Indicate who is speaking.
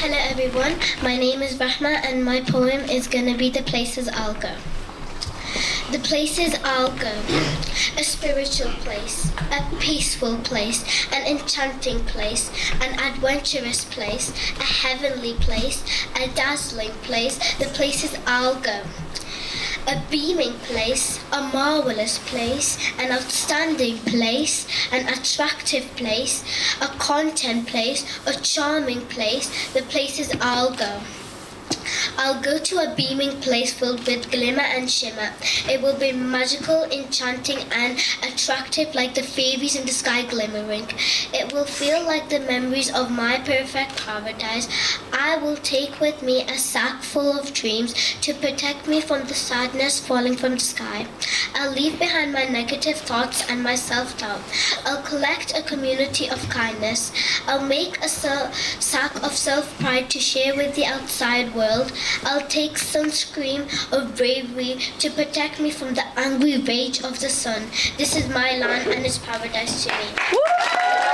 Speaker 1: Hello everyone, my name is Rahma and my poem is gonna be The Places I'll Go. The places I'll go. A spiritual place, a peaceful place, an enchanting place, an adventurous place, a heavenly place, a dazzling place, the places I'll go. A beaming place, a marvelous place, an outstanding place, an attractive place, a content place, a charming place, the places I'll go. I'll go to a beaming place filled with glimmer and shimmer. It will be magical, enchanting, and attractive like the fairies in the sky glimmering. It will feel like the memories of my perfect paradise. I will take with me a sack full of dreams to protect me from the sadness falling from the sky. I'll leave behind my negative thoughts and my self-doubt. I'll collect a community of kindness. I'll make a sack of self-pride to share with the outside world. I'll take sunscreen of bravery to protect me from the angry rage of the sun. This is my land and it's paradise to me.